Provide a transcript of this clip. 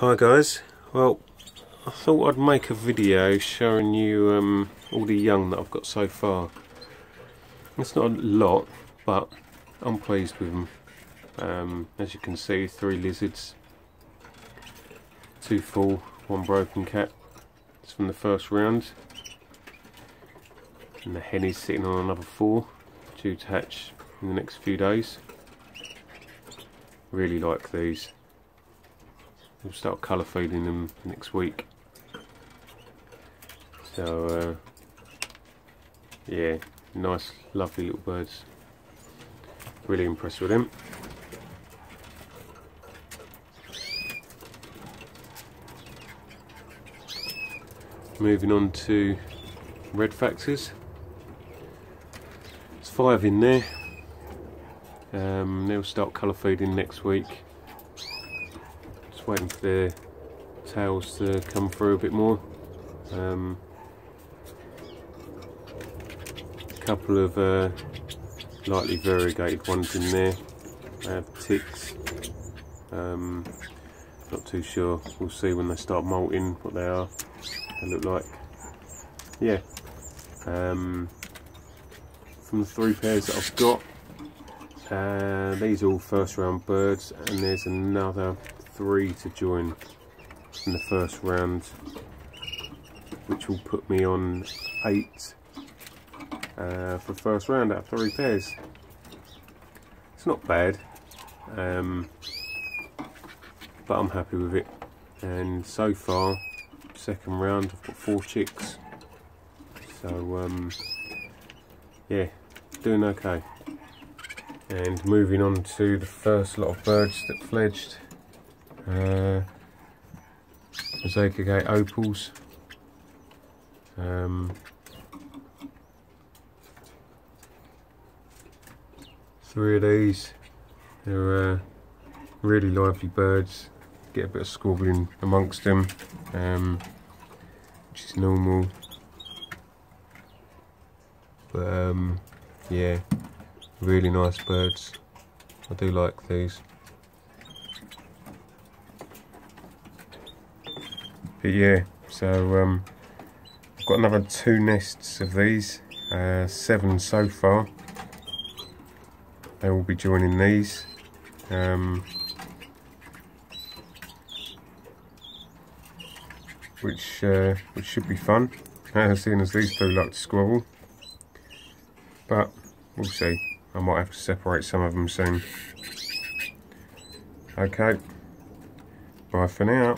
Hi guys, well I thought I'd make a video showing you um, all the young that I've got so far. It's not a lot but I'm pleased with them. Um, as you can see three lizards, two full, one broken cap. It's from the first round and the hen is sitting on another four due to hatch in the next few days. Really like these. We'll start colour feeding them next week. So, uh, yeah, nice, lovely little birds. Really impressed with them. Moving on to red factors. There's five in there. Um, they'll start colour feeding next week waiting for the tails to come through a bit more. Um, a couple of uh, lightly variegated ones in there. I have ticks. Um, not too sure. We'll see when they start molting what they are. They look like. Yeah. Um, from the three pairs that I've got, uh, these are all first round birds, and there's another three to join in the first round, which will put me on eight uh, for first round out of three pairs. It's not bad, um, but I'm happy with it. And so far, second round, I've got four chicks. So, um, yeah, doing okay. And moving on to the first lot of birds that fledged uh, Mosaic Agate Opals. Um, three of these. They're uh, really lively birds. Get a bit of squabbling amongst them, um, which is normal. But um, yeah, really nice birds. I do like these. But yeah so um, I've got another two nests of these uh, seven so far. They will be joining these. Um, which uh, which should be fun uh, seeing as these do like to squabble. But we'll see. I might have to separate some of them soon. Okay. Bye for now